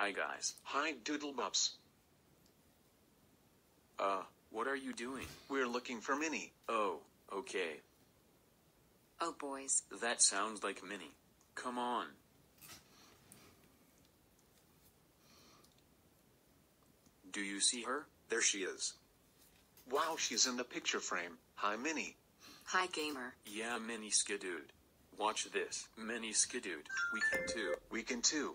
Hi guys. Hi Doodlebops. Uh, what are you doing? We're looking for Minnie. Oh, okay. Oh boys, That sounds like Minnie. Come on. Do you see her? There she is. Wow, she's in the picture frame. Hi Minnie. hi gamer. Yeah, Minnie Skidooed. Watch this. Minnie Skidooed. We can too. We can too.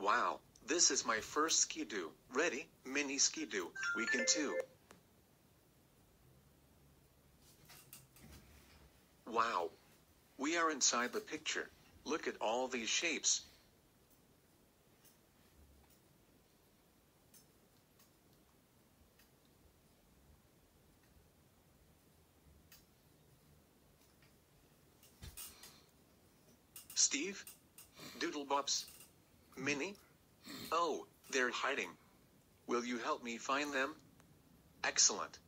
Wow, this is my first skidoo. Ready? Minnie skidoo. We can too. Wow. We are inside the picture. Look at all these shapes. Steve? Doodlebops? Minnie? Oh, they're hiding. Will you help me find them? Excellent.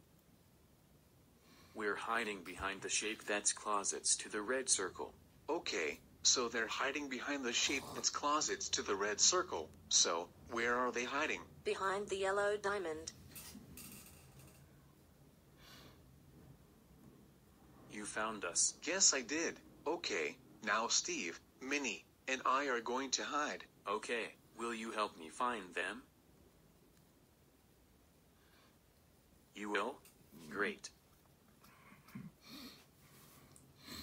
We're hiding behind the shape that's closets to the red circle. Okay, so they're hiding behind the shape that's closets to the red circle. So, where are they hiding? Behind the yellow diamond. You found us. Yes, I did. Okay, now Steve, Minnie, and I are going to hide. Okay, will you help me find them? You will? Great.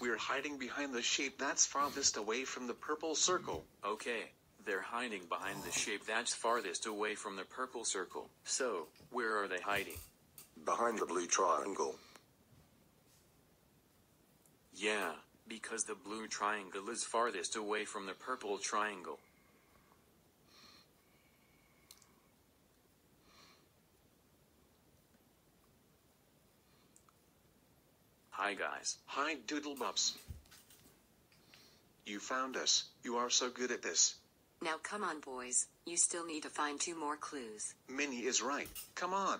We're hiding behind the shape that's farthest away from the purple circle. Okay, they're hiding behind the shape that's farthest away from the purple circle. So, where are they hiding? Behind the blue triangle. Yeah, because the blue triangle is farthest away from the purple triangle. Hi guys. Hi, Doodlebops. You found us. You are so good at this. Now come on boys, you still need to find two more clues. Minnie is right. Come on.